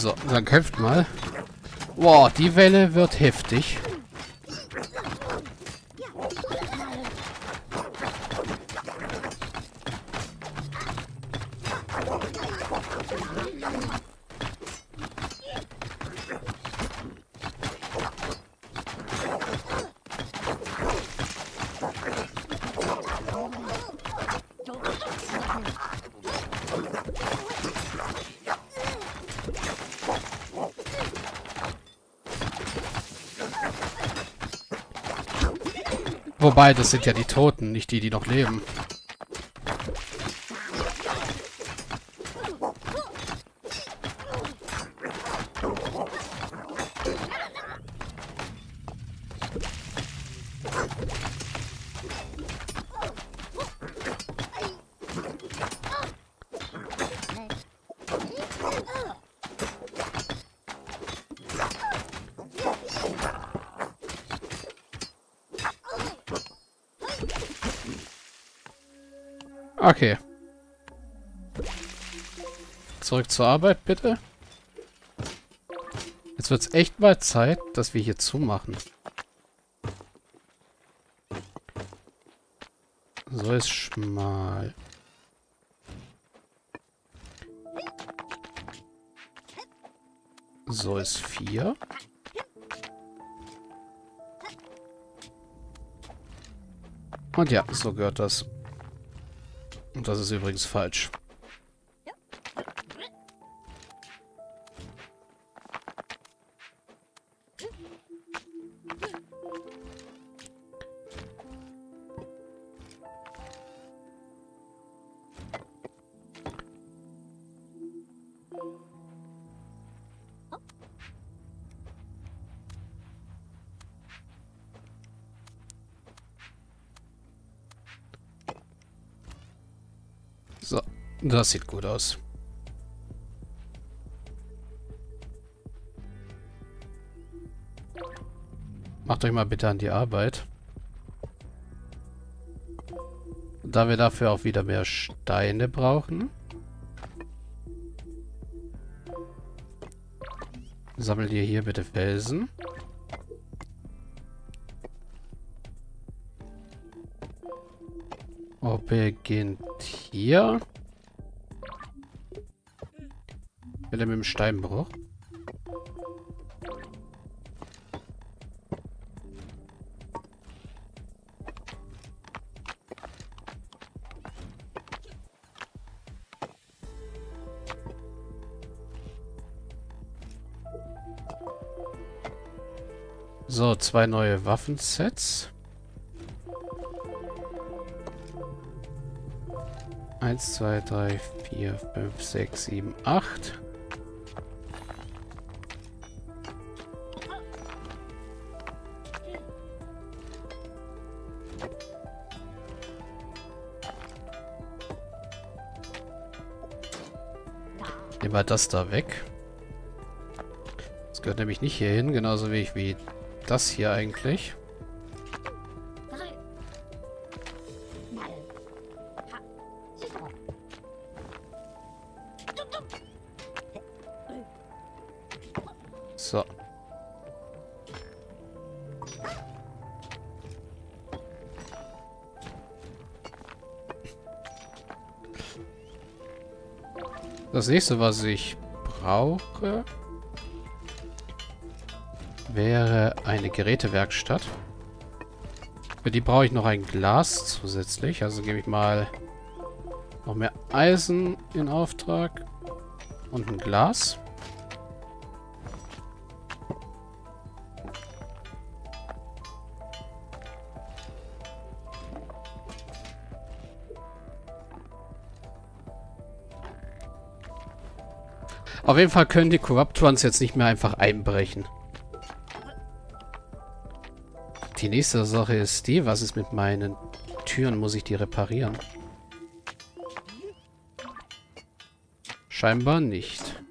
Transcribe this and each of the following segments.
So, dann kämpft mal. Boah, die Welle wird heftig. Wobei, das sind ja die Toten, nicht die, die noch leben. Okay. Zurück zur Arbeit, bitte. Jetzt wird es echt mal Zeit, dass wir hier zumachen. So ist schmal. So ist vier. Und ja, so gehört das. Und das ist übrigens falsch. Das sieht gut aus. Macht euch mal bitte an die Arbeit. Da wir dafür auch wieder mehr Steine brauchen. Sammelt ihr hier bitte Felsen. Oh, beginnt hier. Wieder mit dem Steinbruch. So, zwei neue Waffensets. 1, 2, 3, 4, 5, 6, 7, 8. Wir das da weg. Das gehört nämlich nicht hier hin, genauso wenig wie das hier eigentlich. So. Das nächste, was ich brauche, wäre eine Gerätewerkstatt. Für die brauche ich noch ein Glas zusätzlich. Also gebe ich mal noch mehr Eisen in Auftrag und ein Glas. Auf jeden Fall können die Corruptorans jetzt nicht mehr einfach einbrechen. Die nächste Sache ist die, was ist mit meinen Türen? Muss ich die reparieren? Scheinbar nicht.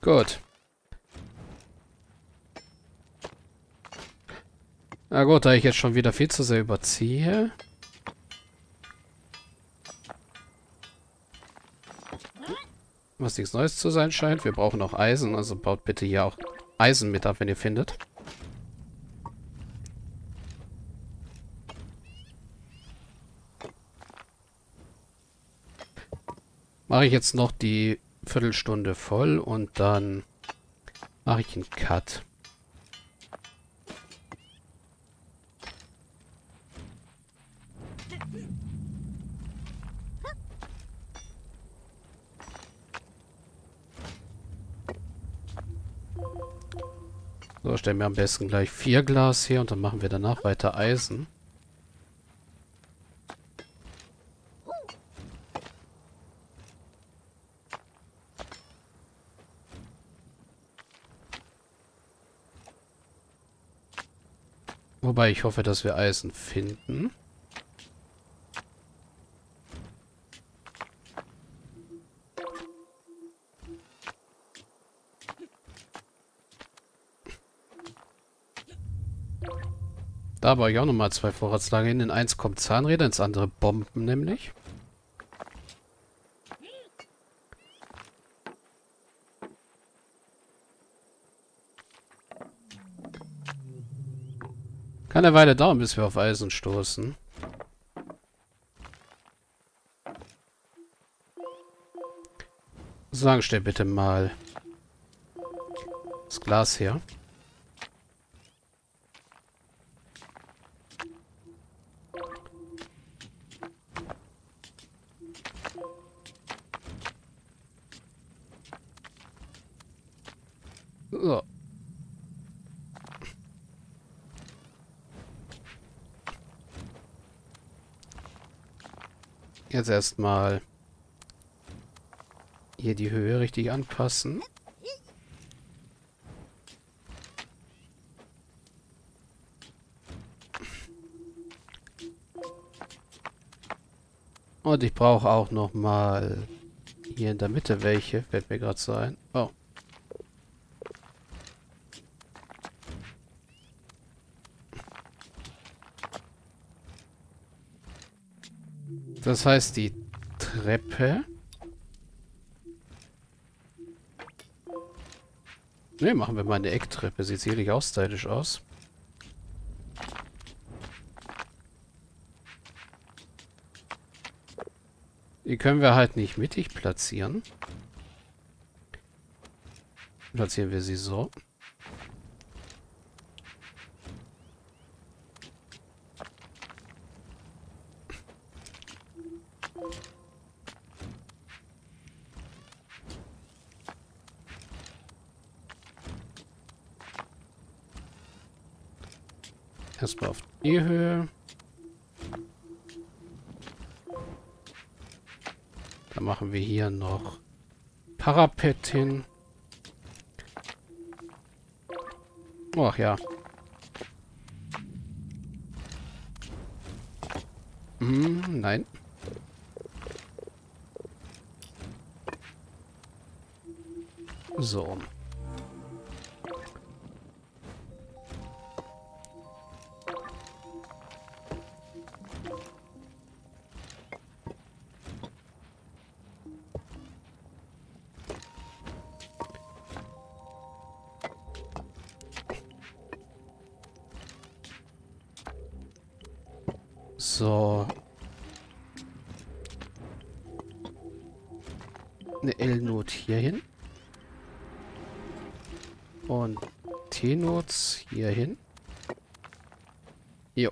Gut. Na gut, da ich jetzt schon wieder viel zu sehr überziehe. Was nichts Neues zu sein scheint. Wir brauchen auch Eisen, also baut bitte hier auch Eisen mit ab, wenn ihr findet. Mache ich jetzt noch die Viertelstunde voll und dann mache ich einen Cut. So, stellen wir am besten gleich vier Glas hier und dann machen wir danach weiter Eisen. Wobei ich hoffe, dass wir Eisen finden. Da baue ich auch nochmal zwei Vorratslager hin. In eins kommt Zahnräder, ins andere Bomben nämlich. Kann eine Weile dauern, bis wir auf Eisen stoßen. Sagen, stell bitte mal das Glas her. So. Jetzt erstmal hier die Höhe richtig anpassen. Und ich brauche auch noch mal hier in der Mitte welche, fällt mir gerade so ein. Oh. Das heißt, die Treppe... Ne, machen wir mal eine Ecktreppe. Sieht sicherlich auch stylisch aus. Die können wir halt nicht mittig platzieren. Platzieren wir sie so. Erstmal auf die Höhe. Dann machen wir hier noch Parapet hin. Ach ja. Hm, nein. So. So. Eine L-Not hier hin. Und T-Notes hier hin. Jo.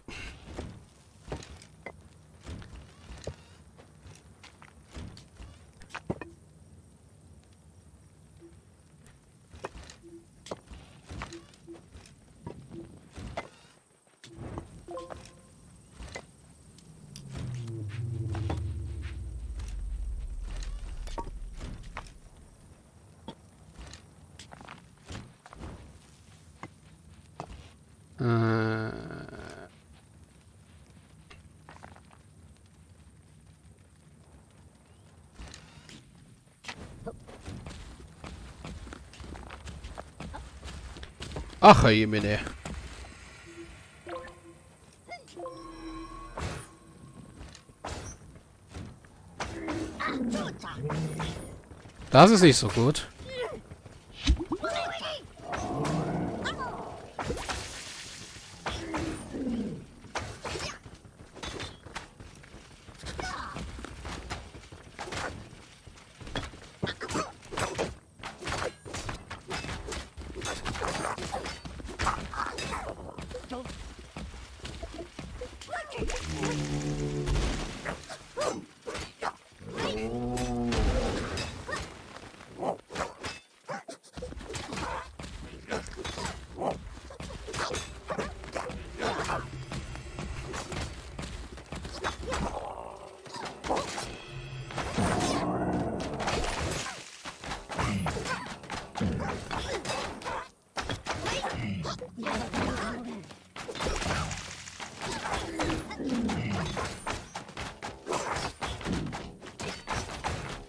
Ach, Jemine. Das ist nicht so gut.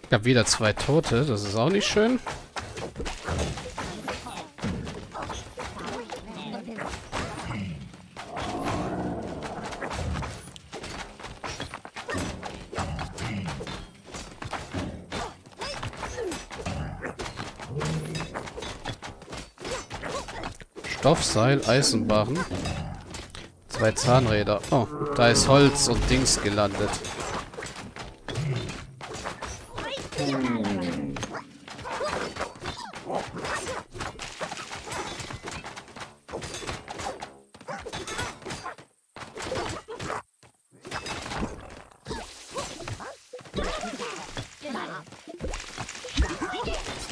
Ich habe wieder zwei Tote. Das ist auch nicht schön. Stoffseil, Eisenbarren. Zwei Zahnräder. Oh, da ist Holz und Dings gelandet.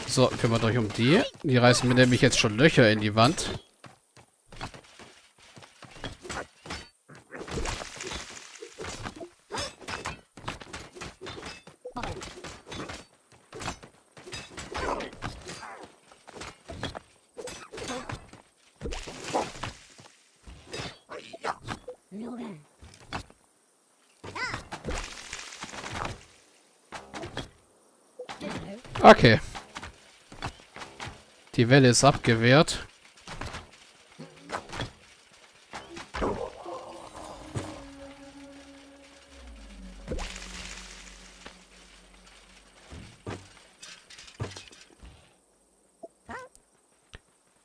So, kümmert euch um die. Die reißen mir nämlich jetzt schon Löcher in die Wand. Okay. Die Welle ist abgewehrt.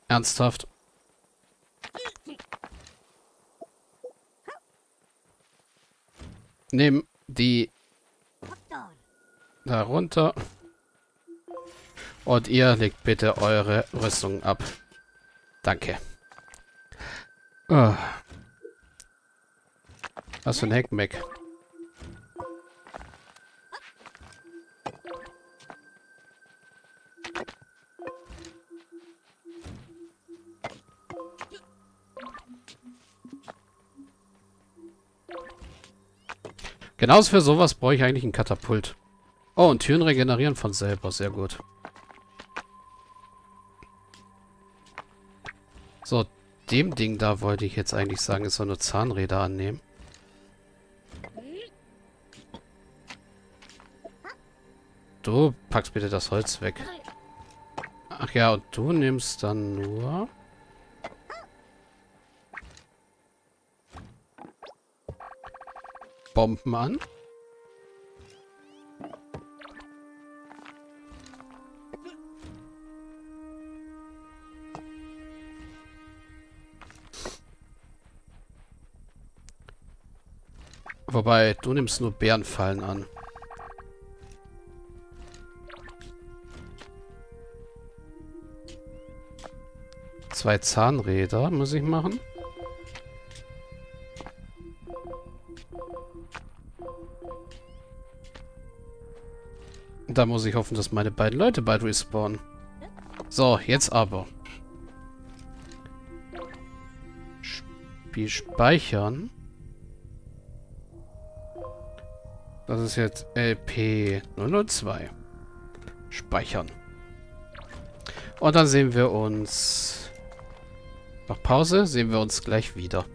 Ernsthaft. Nehmen die darunter. Und ihr legt bitte eure Rüstung ab. Danke. Oh. Was für ein Heckmeck. Genauso für sowas brauche ich eigentlich ein Katapult. Oh, und Türen regenerieren von selber. Sehr gut. So, dem Ding da wollte ich jetzt eigentlich sagen, ist so eine Zahnräder annehmen. Du packst bitte das Holz weg. Ach ja, und du nimmst dann nur... Bomben an. Wobei, du nimmst nur Bärenfallen an. Zwei Zahnräder muss ich machen. Da muss ich hoffen, dass meine beiden Leute bald respawnen. So, jetzt aber. Spiel speichern. Das ist jetzt LP002. Speichern. Und dann sehen wir uns Nach Pause sehen wir uns gleich wieder.